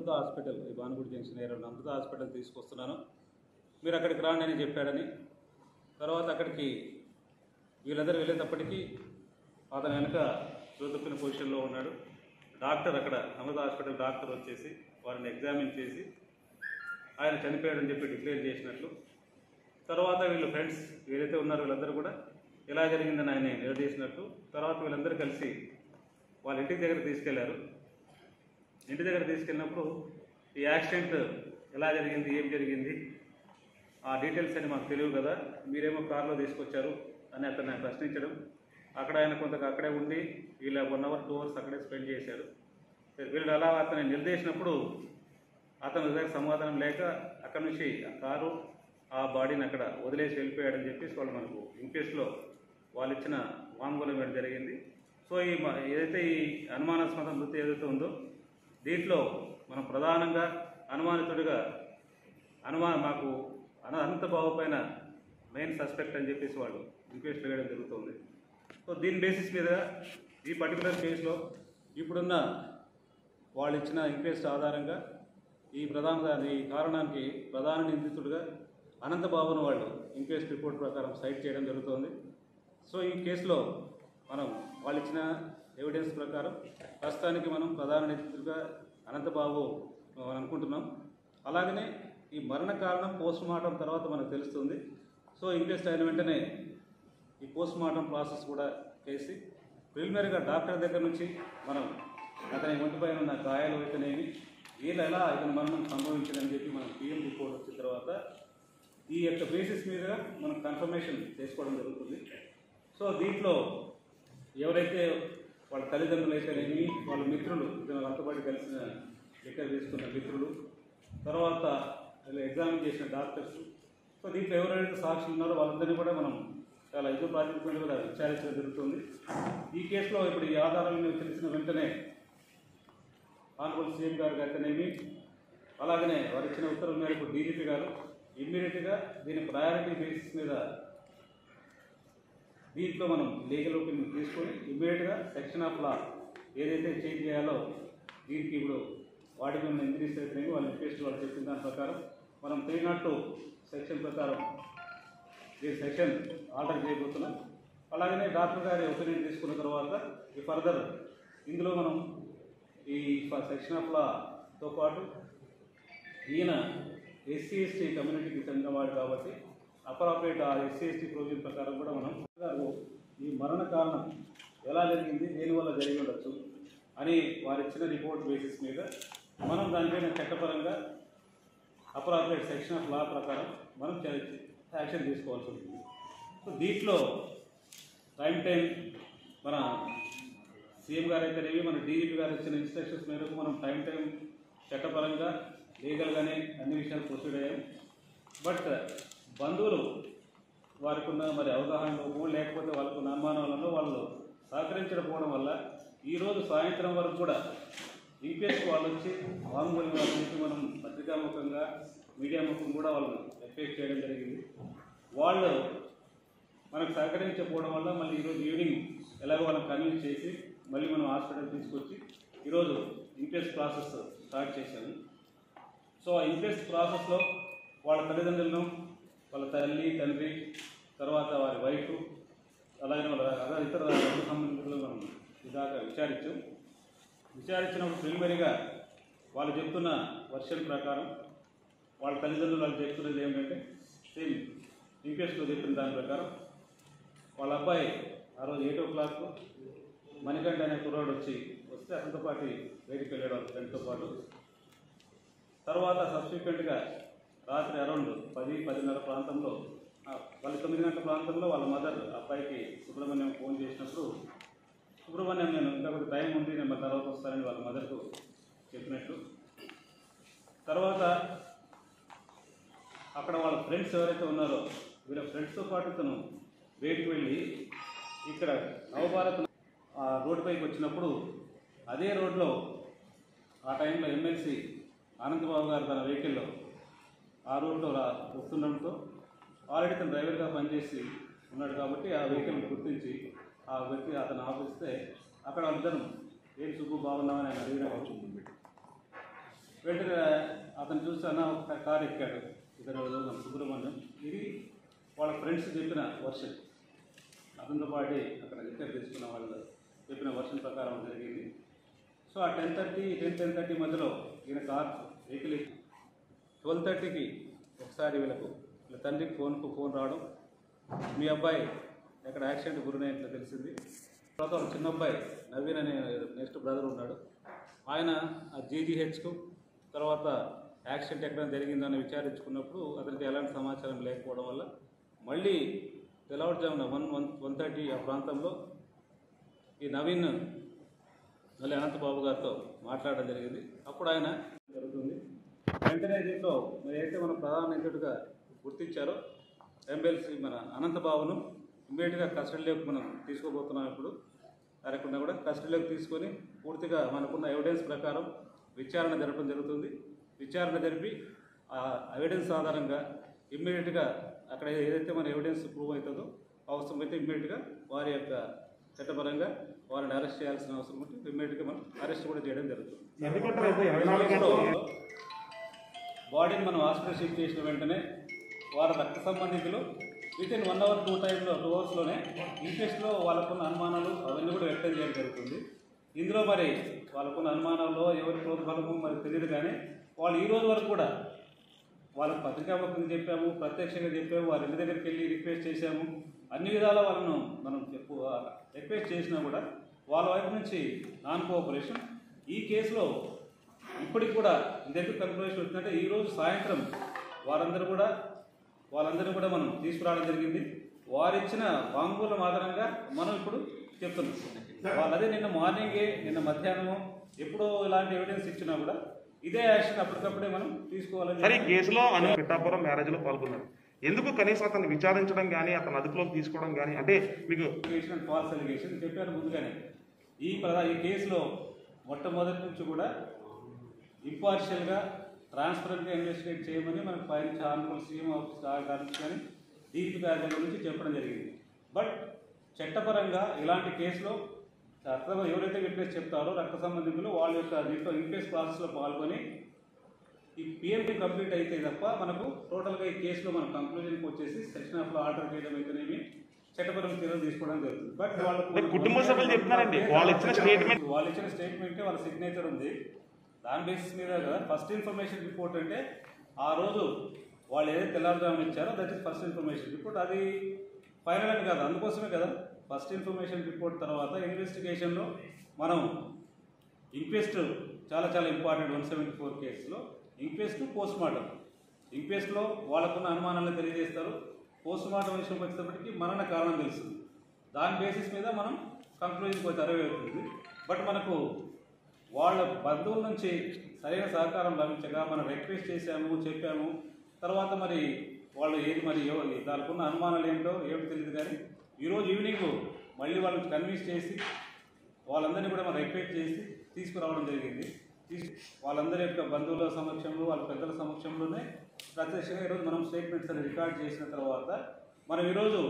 అమృత hospital ఈ Bhanugudi junction ఏరియాలో అమృత hospital తీసుకొస్తున్నాను. మీరు అక్కడికి రాండి అని చెప్పాడని. తర్వాత అక్కడికి వీళ్ళందరూ వెళ్ళేటప్పటికీ అతను వెనక చూతుక్కున్న పొజిషన్లో ఉన్నాడు. డాక్టర్ అక్కడ అమృత హాస్పిటల్ డాక్టర్ వచ్చేసి వారిని ఎగ్జామిన్ చేసి ఆయన చనిపోయాడని చెప్పి డిక్లేర్ చేసినట్లు. తర్వాత వీళ్ళు ఫ్రెండ్స్ ఏదైతే ఉన్నారో వీళ్ళందరూ కూడా ఎలా జరిగిందని ఆయన నిలదీసినట్టు తర్వాత వీళ్ళందరూ కలిసి వాళ్ళ ఇంటి దగ్గర తీసుకెళ్ళారు. ఇంటి దగ్గర తీసుకెళ్ళినప్పుడు ఈ యాక్సిడెంట్ ఎలా జరిగింది ఏం జరిగింది ఆ డీటెయిల్స్ అని మాకు తెలియదు కదా. మీరేమో కార్లో తీసుకొచ్చారు అని అతను ప్రశ్నించడం. అక్కడ ఆయన కొంత అక్కడే ఉండి వీళ్ళ వన్ అవర్ టూ అవర్స్ అక్కడే స్పెండ్ చేశారు. వీళ్ళు అలా అతను నిలదీసినప్పుడు అతను దగ్గర సమాధానం లేక అక్కడ నుంచి ఆ కారు ఆ బాడీని అక్కడ వదిలేసి వెళ్ళిపోయాడని చెప్పేసి వాళ్ళు మనకు ఇంకేస్లో వాళ్ళు ఇచ్చిన వాంగ్మూలం జరిగింది. సో ఈ ఏదైతే ఈ అనుమానాస్పద మృతి ఏదైతే ఉందో దీంట్లో మనం ప్రధానంగా అనుమానితుడిగా అనుమాన మాకు అన అనంత బాబు పైన మెయిన్ సస్పెక్ట్ అని చెప్పేసి వాళ్ళు ఇంక్వెస్ట్ వేయడం జరుగుతుంది. సో దీని బేసిస్ మీద ఈ పర్టికులర్ కేసులో ఇప్పుడున్న వాళ్ళు ఇచ్చిన ఇంక్వెస్ట్ ఆధారంగా ఈ ప్రధాన ఈ కారణానికి ప్రధాన నిందితుడిగా అనంతబాబును వాళ్ళు ఇంక్వెస్ట్ రిపోర్ట్ ప్రకారం సైట్ చేయడం జరుగుతుంది. సో ఈ కేసులో మనం వాళ్ళు ఇచ్చిన ఎవిడెన్స్ ప్రకారం ప్రస్తుతానికి మనం ప్రధాన నిందితులుగా అనంతబాబు మనం అనుకుంటున్నాం. అలాగనే ఈ మరణ కారణం పోస్ట్ మార్టం తర్వాత మనకు తెలుస్తుంది. సో ఇంక్వెస్ట్ అయిన వెంటనే ఈ పోస్ట్ మార్టం ప్రాసెస్ కూడా చేసి ప్రిలిమినరీగా డాక్టర్ దగ్గర నుంచి మనం అతని ఒంటిపైన ఉన్న గాయాలు అయితేనేవి వీళ్ళు ఎలా ఇతని మరణం సంభవించిందని చెప్పి మనం పిఎం రిపోర్ట్ వచ్చిన తర్వాత ఈ యొక్క బేసిస్ మీద మనం కన్ఫర్మేషన్ చేసుకోవడం జరుగుతుంది. సో దీంట్లో ఎవరైతే వాళ్ళ తల్లిదండ్రులు అయితేనేమి వాళ్ళ మిత్రులు ఇతను వాళ్ళతో కలిసిన లెక్క తీసుకున్న మిత్రులు. తర్వాత వీళ్ళు ఎగ్జామిన్ చేసిన డాక్టర్స్ సో దీంట్లో ఎవరైతే సాక్షులు ఉన్నారో వాళ్ళందరినీ కూడా మనం చాలా ఇదో ప్రాజెక్ట్ కూడా విచారించడం జరుగుతుంది. ఈ కేసులో ఇప్పుడు ఈ ఆధారాలను తెలిసిన వెంటనే ఆనరబుల్ సీఎం గారు అయితేనేమి అలాగనే వారు ఇచ్చిన ఉత్తర్వుల మేరకు డీజీపీ గారు ఇమ్మీడియట్గా దీని ప్రయారిటీ బేసిస్ మీద దీంట్లో మనం లీగల్ ఒపీనియన్ తీసుకొని ఇమ్మీడియట్గా సెక్షన్ ఆఫ్ లా ఏదైతే చేంజ్ చేయాలో దీనికి ఇప్పుడు వాటి మీద ఇంక్రీస్ అయితే వాళ్ళు రిక్వెస్ట్ వాళ్ళు చెప్పిన దాని ప్రకారం మనం త్రీ నాట్ టూ సెక్షన్ ప్రకారం ఈ సెక్షన్ ఆర్డర్ చేయబోతున్నాం. అలాగనే డాక్టర్ గారి ఒపీనియన్ తీసుకున్న తర్వాత ఈ ఫర్దర్ ఇందులో మనం ఈ సెక్షన్ ఆఫ్ లాతో పాటు ఈయన ఎస్సీ ఎస్టీ కమ్యూనిటీకి చెందినవాడు కాబట్టి అప్రాపరేట్ ఆ ఎస్సీ ఎస్టీ ప్రొవిజన్ ప్రకారం కూడా మనం ఈ మరణ కారణం ఎలా జరిగింది? దేనివల్ల జరిగి ఉండొచ్చు? అని వారు ఇచ్చిన రిపోర్ట్ బేసిస్ మీద మనం దానిపైన చట్టపరంగా అప్రాపరేట్ సెక్షన్ ఆఫ్ లా ప్రకారం మనం యాక్షన్ తీసుకోవాల్సి ఉంటుంది. సో దీంట్లో టైం టైం మన సీఎం గారు అయితేనేవి మన డీజీపీ గారు ఇచ్చిన ఇన్స్ట్రక్షన్స్ మేరకు మనం టైం టైం చట్టపరంగా లీగల్గానే అన్ని విషయాలు ప్రొసీడ్ అయ్యాం. బట్ బంధువులు వారికి ఉన్న మరి అవగాహన లోపమో లేకపోతే వాళ్ళకున్న అనుమానాలలో వాళ్ళు సహకరించకపోవడం వల్ల ఈరోజు సాయంత్రం వరకు కూడా ఈపీఎస్ వాళ్ళు వచ్చి వాంగ్మూలం వాళ్ళ నుంచి మనం పత్రికాముఖంగా మీడియా ముఖం కూడా వాళ్ళని ఎఫెక్ట్ చేయడం జరిగింది. వాళ్ళు మనకు సహకరించకపోవడం వల్ల మళ్ళీ ఈరోజు ఈవినింగ్ ఎలాగో వాళ్ళని కన్విన్స్ చేసి మళ్ళీ మనం హాస్పిటల్ తీసుకొచ్చి ఈరోజు ఇంక్వెస్ట్ ప్రాసెస్ స్టార్ట్ చేశాము. సో ఆ ఇంక్వెస్ట్ ప్రాసెస్లో వాళ్ళ తల్లిదండ్రులను వాళ్ళ తల్లి తండ్రి తర్వాత వారి వైఫ్ అలాగే వాళ్ళ ఇతర రెండు సంబంధికులను మనం విచారించాం. విచారించినప్పుడు ప్రిలిమరీగా వాళ్ళు చెప్తున్న వర్షన్ ప్రకారం వాళ్ళ తల్లిదండ్రులు వాళ్ళు చెప్తున్నది ఏమిటంటే సేమ్ ఇంక్వెస్ట్లో చెప్పిన దాని ప్రకారం వాళ్ళ అబ్బాయి ఆ రోజు ఎయిట్ ఓ క్లాక్ మణికంఠ అనే కుర్రాడు వచ్చి వస్తే అతనితో పాటు బయటికి వెళ్ళాడు వాళ్ళ ఫ్రెండ్తో పాటు. తర్వాత సబ్సిక్వెంట్గా రాత్రి అరౌండ్ పది పదిన్నర ప్రాంతంలో తొమ్మిది గంటల ప్రాంతంలో వాళ్ళ మదర్ అబ్బాయికి సుబ్రహ్మణ్యం ఫోన్ చేసినప్పుడు సుబ్రహ్మణ్యం నేను ఇంకా కొంచెం టైం ఉంది నేను తర్వాత వస్తానని వాళ్ళ మదర్కు చెప్పినట్టు. తర్వాత అక్కడ వాళ్ళ ఫ్రెండ్స్ ఎవరైతే ఉన్నారో వీళ్ళ ఫ్రెండ్స్తో పాటు తను బయటికి వెళ్ళి ఇక్కడ నవభారత్ ఆ రోడ్డుపైకి వచ్చినప్పుడు అదే రోడ్లో ఆ టైంలో ఎమ్మెల్సీ ఆనందబాబు గారు తన వెహికల్లో ఆ రోడ్లో రా వస్తుండడంతో ఆల్రెడీ తను డ్రైవర్గా పనిచేసి ఉన్నాడు కాబట్టి ఆ వెహికల్ గుర్తించి ఆ వ్యక్తి అతను ఆపిస్తే అక్కడ అందరం ఏం సుబ్బు బాగున్నామని ఆయన అడిగినప్పుడు వెంటనే అతను చూసి అన్న ఒక కారు ఎక్కాడు. ఇతను మన సుబ్రహ్మణ్యం. ఇది వాళ్ళ ఫ్రెండ్స్ చెప్పిన వర్షన్. అతనితో పాటు అక్కడ రిపేర్ తీసుకున్న వాళ్ళు చెప్పిన వర్షన్ ప్రకారం జరిగింది. సో ఆ ten thirty ten ten thirty మధ్యలో ఈయన కార్ వెహికల్ ట్వెల్వ్ థర్టీకి ఒకసారి వీళ్ళకు వీళ్ళ తండ్రికి ఫోన్కు ఫోన్ రావడం. మీ అబ్బాయి ఎక్కడ యాక్సిడెంట్ గురైనట్లు తెలిసింది. తర్వాత చిన్న అబ్బాయి నవీన్ అనే నెక్స్ట్ బ్రదర్ ఉన్నాడు. ఆయన ఆ జీజీహెచ్కు తర్వాత యాక్సిడెంట్ ఎక్కడ జరిగిందని విచారించుకున్నప్పుడు అతనికి ఎలాంటి సమాచారం లేకపోవడం వల్ల మళ్ళీ తెల్లవారుజామున వన్ వన్ వన్ థర్టీ ఆ ప్రాంతంలో ఈ నవీన్ మళ్ళీ అనంతబాబు గారితో మాట్లాడడం జరిగింది. అప్పుడు ఆయన జరుగుతుంది. వెంటనే దీంట్లో మరి అయితే మన ప్రధాన నిందితుడిగా గుర్తించారో. ఎమ్మెల్సీ మన అనంతబాబును ఇమ్మీడియట్గా కస్టడీలోకి మనం తీసుకోబోతున్నాం ఇప్పుడు. లేకుండా కూడా కస్టడీలోకి తీసుకొని పూర్తిగా మనకున్న ఎవిడెన్స్ ప్రకారం విచారణ జరపడం జరుగుతుంది. విచారణ జరిపి ఆ ఎవిడెన్స్ ఆధారంగా ఇమ్మీడియట్గా అక్కడ ఏదైతే మన ఎవిడెన్స్ ప్రూవ్ అవుతుందో అవసరమైతే ఇమ్మీడియట్గా వారి యొక్క చట్టపరంగా వారిని అరెస్ట్ చేయాల్సిన అవసరం ఉంటే ఇమ్మీడియట్గా మనం అరెస్ట్ కూడా చేయడం జరుగుతుంది. బాడీని మనం హాస్పిటల్ షిఫ్ట్ చేసిన వెంటనే వారి రక్త సంబంధితులు. Within one hour two టైంలో టూ అవర్స్లోనే ఇంట్రెస్ట్లో వాళ్ళకున్న అనుమానాలు అవన్నీ కూడా వ్యక్తం చేయడం జరుగుతుంది. ఇందులో మరి వాళ్ళకున్న అనుమానాల్లో ఎవరి ప్రోత్సాహము మరి తెలియదు కానీ వాళ్ళు ఈ రోజు వరకు కూడా వాళ్ళకి పత్రికాముఖంగా చెప్పాము ప్రత్యక్షంగా చెప్పాము వారి ఇంటి దగ్గరికి వెళ్ళి రిక్వెస్ట్ చేశాము. అన్ని విధాల వాళ్ళను మనం చెప్పు రిక్వెస్ట్ చేసినా కూడా వాళ్ళ వైపు నుంచి నాన్ కోఆపరేషన్ ఈ కేసులో ఇప్పటికి కూడా ఇంతకు కన్క్లూషన్ వచ్చిందంటే ఈరోజు సాయంత్రం వారందరూ కూడా వాళ్ళందరూ కూడా మనం తీసుకురావడం జరిగింది. వారిచ్చిన వాంగ్మూలం ఆధారంగా మనం ఇప్పుడు చెప్తున్నాం. వాళ్ళు అదే నిన్న మార్నింగే నిన్న మధ్యాహ్నం ఎప్పుడో ఇలాంటి ఎవిడెన్స్ ఇచ్చినా కూడా ఇదే యాక్షన్ అప్పటికప్పుడే మనం తీసుకోవాలని సరే కేసులో అను పిఠాపురం మ్యారేజ్లో పాల్గొన్నారు. ఎందుకు కనీసం అతన్ని విచారించడం కానీ అతను అదుపులోకి తీసుకోవడం కానీ అంటే మీకు ఫాల్స్ అలిగేషన్ చెప్పాను ముందుగానే. ఈ ప్రధా ఈ కేసులో మొట్టమొదటి నుంచి కూడా ఇంపార్షియల్గా ట్రాన్స్పరెంట్గా ఇన్వెస్టిగేట్ చేయమని మనకు పైన హార్మోల్ సీఎం ఆఫీస్ నుంచి కానీ దీపిక గారి నుంచి చెప్పడం జరిగింది. బట్ చట్టపరంగా ఇలాంటి కేసులో రక్త ఎవరైతే విట్నెస్ చెప్తారో రక్త సంబంధికులు వాళ్ళ యొక్క దీంట్లో ఇన్కేస్ ప్రాసెస్లో పాల్గొని ఈ పిఎంపీ కంప్లీట్ అయితే తప్ప మనకు టోటల్గా ఈ కేసులో మనం కంక్లూజన్కి వచ్చేసి సెక్షన్ ఆఫ్లో ఆర్డర్ చేయడం అయితేనేమి చట్టపరమైన చర్యలు తీసుకోవడం జరుగుతుంది. బట్ అంటే వాళ్ళకు కుటుంబ సభ్యులు చెప్తున్నారండి. వాళ్ళు ఇచ్చిన స్టేట్మెంట్ వాళ్ళు ఇచ్చిన స్టేట్మెంట్ వాళ్ళ సిగ్నేచర్ ఉంది. దాని బేసిస్ మీద కదా? ఫస్ట్ ఇన్ఫర్మేషన్ రిపోర్ట్ అంటే ఆ రోజు వాళ్ళు ఏదైతే తెల్లారుజామున ఇచ్చారో that is first information report అది ఫైనల్ అని కాదు అందుకోసమే కదా? ఫస్ట్ ఇన్ఫర్మేషన్ రిపోర్ట్ తర్వాత ఇన్వెస్టిగేషన్లో మనం ఇంక్వెస్ట్ చాలా చాలా ఇంపార్టెంట్ వన్ సెవెంటీ ఫోర్ కేసులో ఇంక్వెస్ట్ పోస్ట్ మార్టం ఇంక్వెస్ట్లో వాళ్ళకున్న అనుమానాలను తెలియజేస్తారు. పోస్ట్ మార్టం విషయం వచ్చేటప్పటికి మరణ కారణం తెలుస్తుంది. దాని బేసిస్ మీద మనం కంక్లూజన్కి వచ్చి అరవై అవుతుంది. బట్ మనకు వాళ్ళ బంధువుల నుంచి సరైన సహకారం లభించగా మనం రిక్వెస్ట్ చేశాము చెప్పాము. తర్వాత మరి వాళ్ళు ఏది మరి దానికి ఉన్న అనుమానాలు ఏంటో ఏమిటో తెలియదు కానీ ఈరోజు ఈవినింగ్ మళ్ళీ వాళ్ళని కన్విన్స్ చేసి వాళ్ళందరినీ కూడా మనం రిక్వెస్ట్ చేసి తీసుకురావడం జరిగింది. వాళ్ళందరి యొక్క బంధువుల సమక్షంలో వాళ్ళ పెద్దల సమక్షంలోనే ప్రత్యక్షంగా ఈరోజు మనం స్టేట్మెంట్స్ అని రికార్డ్ చేసిన తర్వాత మనం ఈరోజు